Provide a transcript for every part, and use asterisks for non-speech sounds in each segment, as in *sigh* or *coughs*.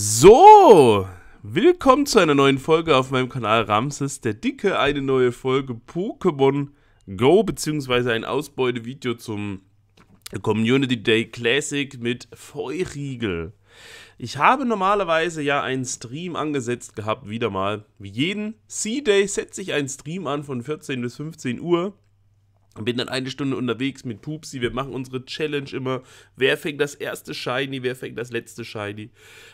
So, willkommen zu einer neuen Folge auf meinem Kanal Ramses, der Dicke, eine neue Folge Pokémon Go, beziehungsweise ein Ausbeutevideo zum Community Day Classic mit Feuriegel. Ich habe normalerweise ja einen Stream angesetzt gehabt, wieder mal. Wie jeden C-Day setze ich einen Stream an von 14 bis 15 Uhr. Bin dann eine Stunde unterwegs mit Pupsi. Wir machen unsere Challenge immer. Wer fängt das erste Shiny? Wer fängt das letzte Shiny?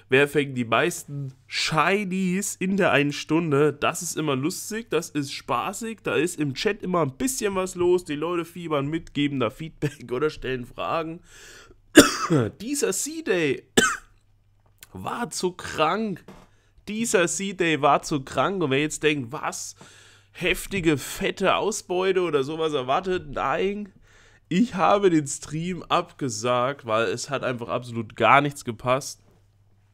Wer fängt die meisten Shinies in der einen Stunde? Das ist immer lustig, das ist spaßig. Da ist im Chat immer ein bisschen was los. Die Leute fiebern mit, geben da Feedback *laughs* oder stellen Fragen. *coughs* Dieser C-Day *coughs* war zu krank. Dieser C-Day war zu krank. Und wer jetzt denkt, was? Heftige, fette Ausbeute oder sowas erwartet. Nein, ich habe den Stream abgesagt, weil es hat einfach absolut gar nichts gepasst.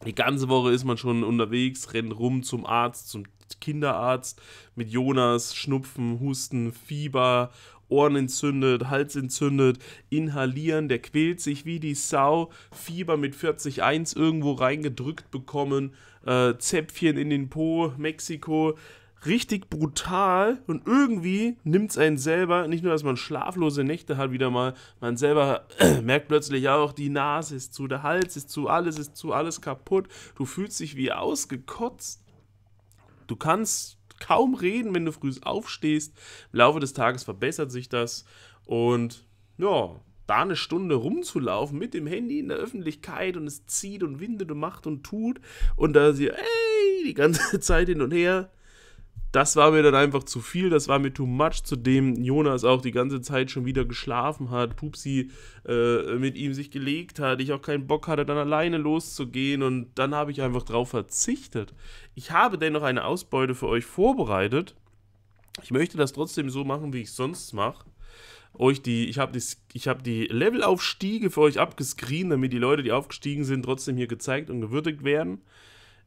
Die ganze Woche ist man schon unterwegs, rennt rum zum Arzt, zum Kinderarzt mit Jonas, Schnupfen, Husten, Fieber, Ohren entzündet, Hals entzündet, inhalieren, der quält sich wie die Sau, Fieber mit 40,1 irgendwo reingedrückt bekommen, äh, Zäpfchen in den Po, Mexiko, richtig brutal und irgendwie nimmt es einen selber, nicht nur, dass man schlaflose Nächte hat wieder mal, man selber *clears throat* merkt plötzlich auch, die Nase ist zu, der Hals ist zu, alles ist zu, alles kaputt, du fühlst dich wie ausgekotzt. Du kannst kaum reden, wenn du früh aufstehst. Im Laufe des Tages verbessert sich das und ja, da eine Stunde rumzulaufen mit dem Handy in der Öffentlichkeit und es zieht und windet und macht und tut und da sie, ey, die ganze *laughs* Zeit hin und her, das war mir dann einfach zu viel, das war mir too much, zudem Jonas auch die ganze Zeit schon wieder geschlafen hat, Pupsi äh, mit ihm sich gelegt hat, ich auch keinen Bock hatte, dann alleine loszugehen und dann habe ich einfach drauf verzichtet. Ich habe dennoch eine Ausbeute für euch vorbereitet. Ich möchte das trotzdem so machen, wie ich sonst mache. Euch die, ich habe die, hab die Levelaufstiege für euch abgescreent, damit die Leute, die aufgestiegen sind, trotzdem hier gezeigt und gewürdigt werden.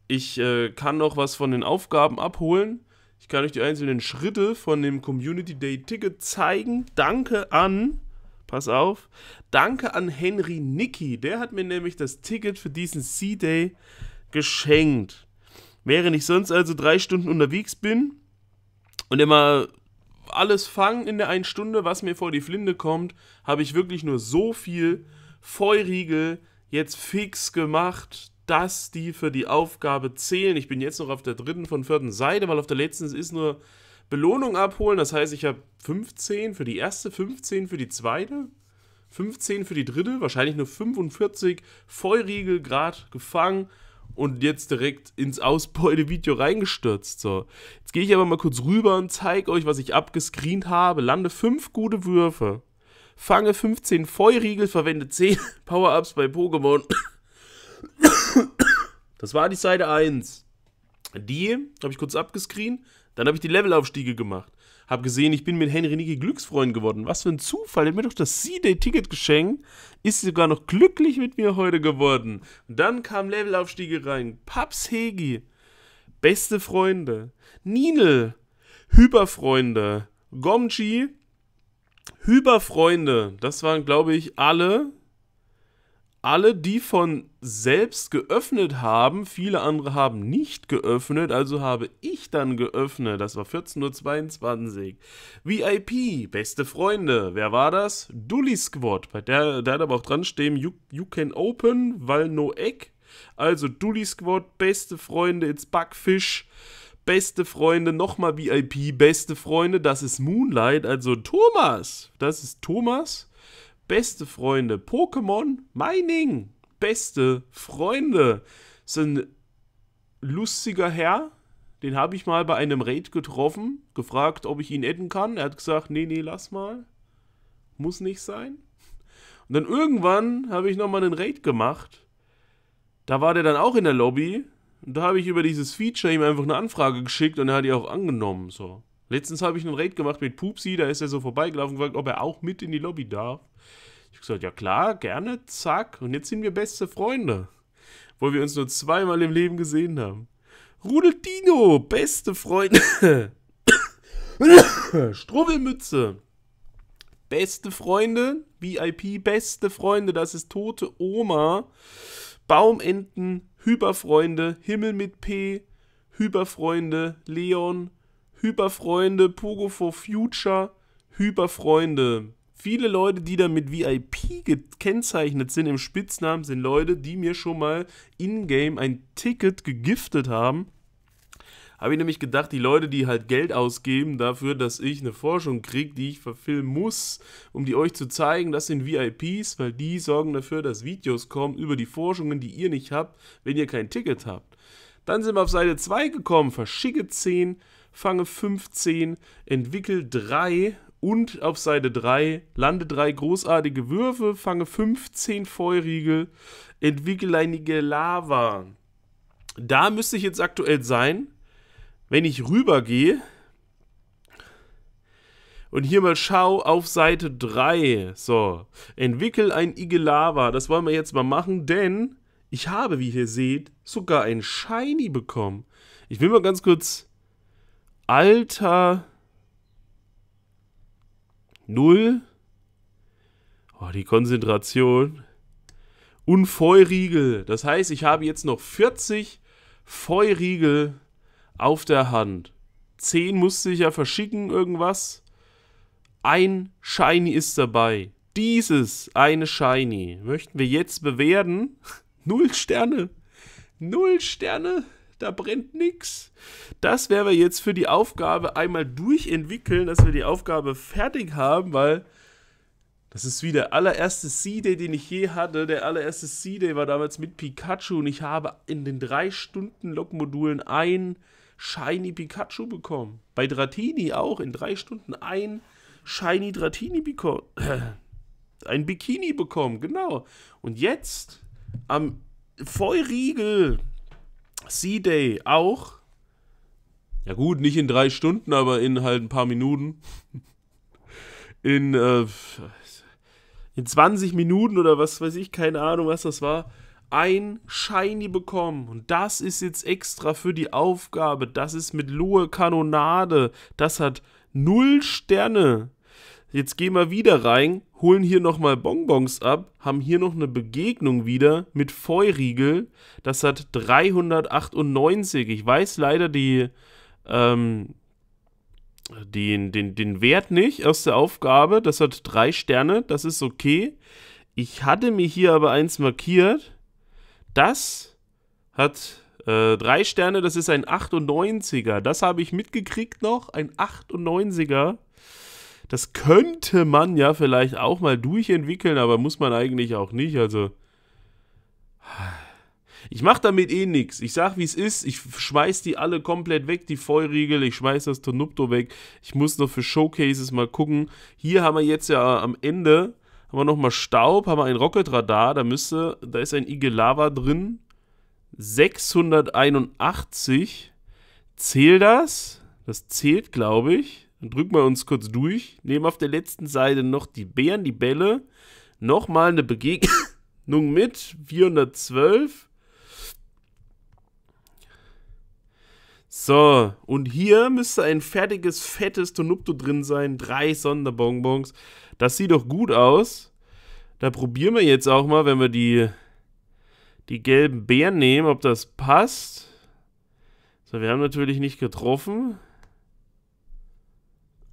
Ich äh, kann noch was von den Aufgaben abholen. Ich kann euch die einzelnen Schritte von dem Community Day Ticket zeigen. Danke an, pass auf, danke an Henry Nicky. Der hat mir nämlich das Ticket für diesen C-Day geschenkt. Während ich sonst also drei Stunden unterwegs bin und immer alles fange in der einen Stunde, was mir vor die Flinte kommt, habe ich wirklich nur so viel Feuriegel jetzt fix gemacht, dass die für die Aufgabe zählen. Ich bin jetzt noch auf der dritten von vierten Seite, weil auf der letzten ist nur Belohnung abholen. Das heißt, ich habe 15 für die erste, 15 für die zweite, 15 für die dritte, wahrscheinlich nur 45 Vollriegel gerade gefangen und jetzt direkt ins Ausbeutevideo reingestürzt. So, jetzt gehe ich aber mal kurz rüber und zeige euch, was ich abgescreent habe. Lande 5 gute Würfe. Fange 15 Feuerriegel, verwende 10 *laughs* Power-Ups bei Pokémon das war die Seite 1. Die habe ich kurz abgescreen. Dann habe ich die Levelaufstiege gemacht. Habe gesehen, ich bin mit Henry Niki Glücksfreund geworden. Was für ein Zufall. Er hat mir doch das C-Day-Ticket geschenkt. Ist sogar noch glücklich mit mir heute geworden. Und dann kam Levelaufstiege rein. Paps Hegi. Beste Freunde. Ninel. Hyperfreunde. Gomchi. Hyperfreunde. Das waren, glaube ich, alle alle, die von selbst geöffnet haben, viele andere haben nicht geöffnet, also habe ich dann geöffnet. Das war 14.22 Uhr. VIP, beste Freunde. Wer war das? Dully Squad. Bei der, der hat aber auch dran stehen, you, you can open, weil no egg. Also Dully Squad, beste Freunde, it's Bugfish. Beste Freunde, nochmal VIP, beste Freunde, das ist Moonlight, also Thomas. Das ist Thomas beste Freunde. Pokémon Mining, beste Freunde. Das ist ein lustiger Herr, den habe ich mal bei einem Raid getroffen, gefragt, ob ich ihn adden kann. Er hat gesagt, nee, nee, lass mal. Muss nicht sein. Und dann irgendwann habe ich nochmal einen Raid gemacht. Da war der dann auch in der Lobby. Und da habe ich über dieses Feature ihm einfach eine Anfrage geschickt und er hat die auch angenommen. So. Letztens habe ich einen Raid gemacht mit Pupsi, da ist er so vorbeigelaufen und gefragt, ob er auch mit in die Lobby darf. Ich habe gesagt, ja klar, gerne, zack. Und jetzt sind wir beste Freunde. Wo wir uns nur zweimal im Leben gesehen haben. Rudeldino, beste Freunde. *coughs* Strubbelmütze. Beste Freunde, VIP, beste Freunde, das ist tote Oma. Baumenten, Hyperfreunde, Himmel mit P, Hyperfreunde, Leon, Hyperfreunde, Pogo for Future, Hyperfreunde. Viele Leute, die da mit VIP gekennzeichnet sind im Spitznamen, sind Leute, die mir schon mal in-game ein Ticket gegiftet haben. Habe ich nämlich gedacht, die Leute, die halt Geld ausgeben dafür, dass ich eine Forschung kriege, die ich verfilmen muss, um die euch zu zeigen, das sind VIPs, weil die sorgen dafür, dass Videos kommen über die Forschungen, die ihr nicht habt, wenn ihr kein Ticket habt. Dann sind wir auf Seite 2 gekommen, verschicke 10, fange 15, entwickel 3 und auf Seite 3 lande 3 großartige Würfe, fange 15 Feuerriegel, entwickle einige Lava. Da müsste ich jetzt aktuell sein, wenn ich rübergehe und hier mal schau auf Seite 3. So, entwickel ein Igelava. Das wollen wir jetzt mal machen, denn ich habe, wie ihr seht, sogar ein Shiny bekommen. Ich will mal ganz kurz Alter 0. Oh, die Konzentration. Und Feuriegel. Das heißt, ich habe jetzt noch 40 Feuriegel auf der Hand. 10 musste ich ja verschicken, irgendwas. Ein Shiny ist dabei. Dieses eine Shiny möchten wir jetzt bewerten. *laughs* Null Sterne. Null Sterne. Da brennt nix. Das werden wir jetzt für die Aufgabe einmal durchentwickeln, dass wir die Aufgabe fertig haben, weil das ist wie der allererste C-Day, den ich je hatte. Der allererste C-Day war damals mit Pikachu und ich habe in den drei Stunden Log-Modulen ein Shiny Pikachu bekommen. Bei Dratini auch in drei Stunden ein Shiny Dratini bekommen. *clears throat* ein Bikini bekommen, genau. Und jetzt am Feuriegel C-Day auch. Ja gut, nicht in drei Stunden, aber in halt ein paar Minuten. In, äh, in 20 Minuten oder was weiß ich, keine Ahnung, was das war ein Shiny bekommen. Und das ist jetzt extra für die Aufgabe. Das ist mit Lohe Kanonade. Das hat null Sterne. Jetzt gehen wir wieder rein, holen hier nochmal Bonbons ab, haben hier noch eine Begegnung wieder mit Feuriegel. Das hat 398. Ich weiß leider die, ähm, den, den, den Wert nicht aus der Aufgabe. Das hat drei Sterne, das ist okay. Ich hatte mir hier aber eins markiert. Das hat äh, drei Sterne, das ist ein 98er. Das habe ich mitgekriegt noch, ein 98er. Das könnte man ja vielleicht auch mal durchentwickeln, aber muss man eigentlich auch nicht. Also, ich mache damit eh nichts. Ich sag, wie es ist. Ich schmeiß die alle komplett weg, die Feuriegel. Ich schmeiß das Tonupto weg. Ich muss noch für Showcases mal gucken. Hier haben wir jetzt ja am Ende haben wir nochmal Staub, haben wir ein Rocketradar, da müsste, da ist ein Igelava drin. 681. Zählt das? Das zählt, glaube ich. Dann drücken wir uns kurz durch. Nehmen auf der letzten Seite noch die Bären, die Bälle. Nochmal eine Begegnung *laughs* mit 412. So, und hier müsste ein fertiges, fettes Tonupto drin sein. Drei Sonderbonbons. Das sieht doch gut aus. Da probieren wir jetzt auch mal, wenn wir die, die gelben Beeren nehmen, ob das passt. So, wir haben natürlich nicht getroffen.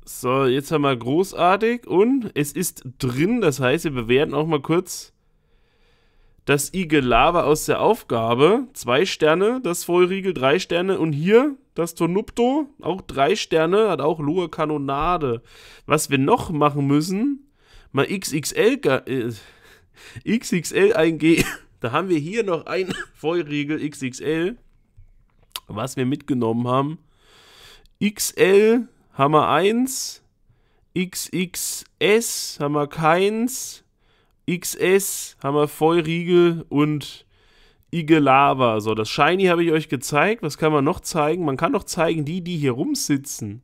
So, jetzt haben wir großartig und es ist drin. Das heißt, wir bewerten auch mal kurz das Igelava aus der Aufgabe. Zwei Sterne, das Vollriegel, drei Sterne. Und hier das Tonupto, auch drei Sterne, hat auch Lohe Kanonade. Was wir noch machen müssen, mal XXL, äh, *laughs* XXL eingehen. Da haben wir hier noch ein *laughs* Vollriegel XXL, was wir mitgenommen haben. XL haben wir eins, XXS haben wir keins, XS haben wir Vollriegel und Igelava. So, das Shiny habe ich euch gezeigt. Was kann man noch zeigen? Man kann noch zeigen, die, die hier rumsitzen.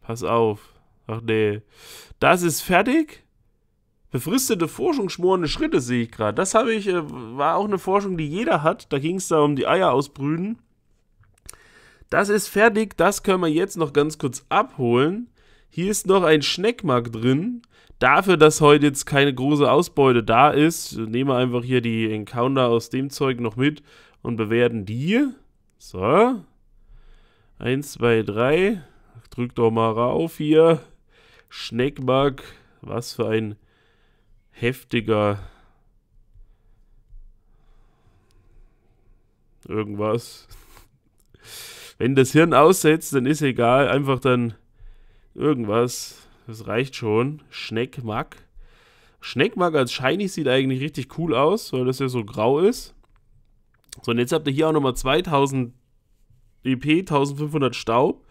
Pass auf. Ach nee. Das ist fertig. Befristete Forschung, schmorende Schritte sehe ich gerade. Das habe ich, äh, war auch eine Forschung, die jeder hat. Da ging es da um die Eier ausbrühen. Das ist fertig. Das können wir jetzt noch ganz kurz abholen. Hier ist noch ein Schneckmark drin. Dafür, dass heute jetzt keine große Ausbeute da ist, nehmen wir einfach hier die Encounter aus dem Zeug noch mit und bewerten die. So. Eins, zwei, drei. Drück doch mal rauf hier. Schneckback. Was für ein heftiger irgendwas. Wenn das Hirn aussetzt, dann ist egal. Einfach dann irgendwas. Das reicht schon. Schneckmack. Schneckmack als Shiny sieht eigentlich richtig cool aus, weil das ja so grau ist. So, und jetzt habt ihr hier auch nochmal 2000 EP, 1500 Staub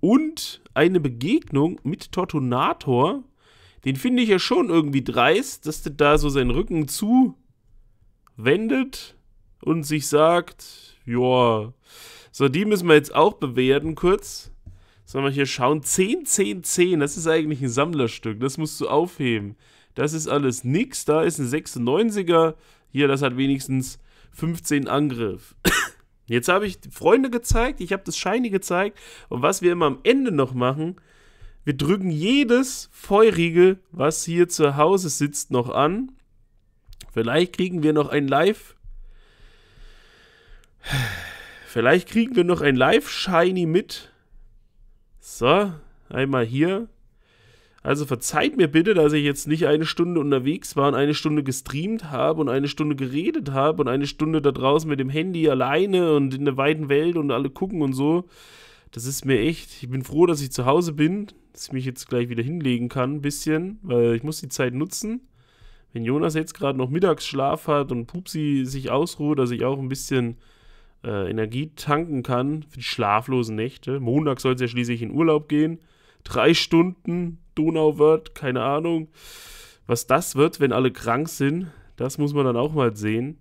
und eine Begegnung mit Tortonator. Den finde ich ja schon irgendwie dreist, dass der da so seinen Rücken zuwendet und sich sagt, ja, so, die müssen wir jetzt auch bewerten kurz. Sollen wir hier schauen? 10, 10, 10, das ist eigentlich ein Sammlerstück, das musst du aufheben. Das ist alles nix, da ist ein 96er, hier, das hat wenigstens 15 Angriff. *coughs* Jetzt habe ich Freunde gezeigt, ich habe das Shiny gezeigt und was wir immer am Ende noch machen, wir drücken jedes Feurige, was hier zu Hause sitzt, noch an. Vielleicht kriegen wir noch ein Live. Vielleicht kriegen wir noch ein Live-Shiny mit. So, einmal hier. Also verzeiht mir bitte, dass ich jetzt nicht eine Stunde unterwegs war und eine Stunde gestreamt habe und eine Stunde geredet habe und eine Stunde da draußen mit dem Handy alleine und in der weiten Welt und alle gucken und so. Das ist mir echt. Ich bin froh, dass ich zu Hause bin, dass ich mich jetzt gleich wieder hinlegen kann, ein bisschen, weil ich muss die Zeit nutzen. Wenn Jonas jetzt gerade noch Mittagsschlaf hat und Pupsi sich ausruht, dass ich auch ein bisschen äh, Energie tanken kann für die schlaflosen Nächte. Montag soll es ja schließlich in Urlaub gehen. Drei Stunden Donau wird, keine Ahnung. Was das wird, wenn alle krank sind, das muss man dann auch mal sehen.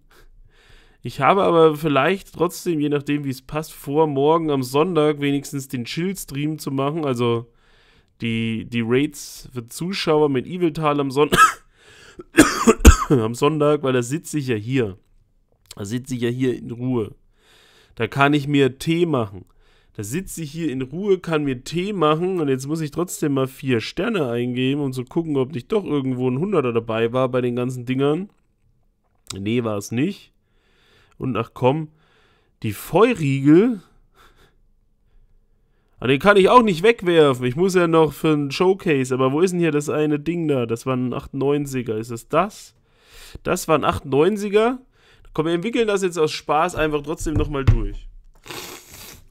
Ich habe aber vielleicht trotzdem, je nachdem wie es passt, vor, morgen am Sonntag wenigstens den Chill-Stream zu machen. Also die, die Raids für Zuschauer mit Eviltal am, Son *coughs* am Sonntag, weil da sitze ich ja hier. Da sitze ich ja hier in Ruhe. Da kann ich mir Tee machen. Da sitze ich hier in Ruhe, kann mir Tee machen und jetzt muss ich trotzdem mal vier Sterne eingeben und so gucken, ob nicht doch irgendwo ein Hunderter dabei war bei den ganzen Dingern. Nee, war es nicht. Und ach komm, die Feuriegel. Ah, den kann ich auch nicht wegwerfen. Ich muss ja noch für ein Showcase. Aber wo ist denn hier das eine Ding da? Das war ein 98er. Ist es das? Das war ein 98er. Komm, wir entwickeln das jetzt aus Spaß einfach trotzdem nochmal durch.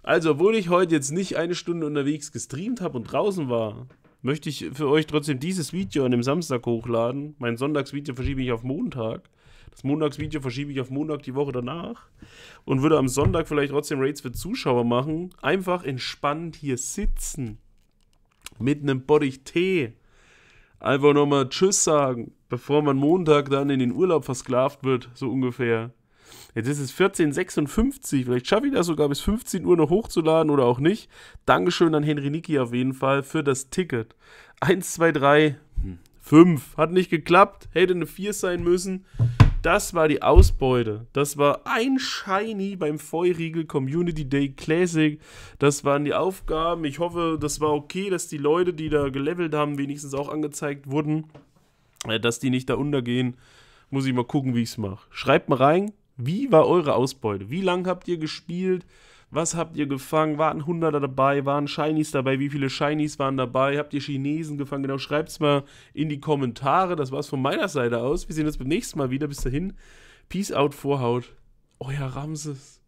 Also, obwohl ich heute jetzt nicht eine Stunde unterwegs gestreamt habe und draußen war, möchte ich für euch trotzdem dieses Video an dem Samstag hochladen. Mein Sonntagsvideo verschiebe ich auf Montag. Das Montagsvideo verschiebe ich auf Montag die Woche danach. Und würde am Sonntag vielleicht trotzdem Raids für Zuschauer machen. Einfach entspannt hier sitzen. Mit einem Bottich Tee. Einfach nochmal Tschüss sagen, bevor man Montag dann in den Urlaub versklavt wird, so ungefähr. Jetzt ist es 14.56 Uhr. Vielleicht schaffe ich das sogar bis 15 Uhr noch hochzuladen oder auch nicht. Dankeschön an Henry Niki auf jeden Fall für das Ticket. 1, 2, 3, 5. Hat nicht geklappt. Hätte eine 4 sein müssen. Das war die Ausbeute. Das war ein Shiny beim Feuriegel Community Day Classic. Das waren die Aufgaben. Ich hoffe, das war okay, dass die Leute, die da gelevelt haben, wenigstens auch angezeigt wurden. Äh, dass die nicht da untergehen. Muss ich mal gucken, wie ich es mache. Schreibt mal rein, wie war eure Ausbeute? Wie lange habt ihr gespielt? Was habt ihr gefangen? Waren Hunderter dabei? Waren Shinies dabei? Wie viele Shinies waren dabei? Habt ihr Chinesen gefangen? Genau, schreibt es mal in die Kommentare. Das war's von meiner Seite aus. Wir sehen uns beim nächsten Mal wieder. Bis dahin. Peace out, Vorhaut. Euer Ramses.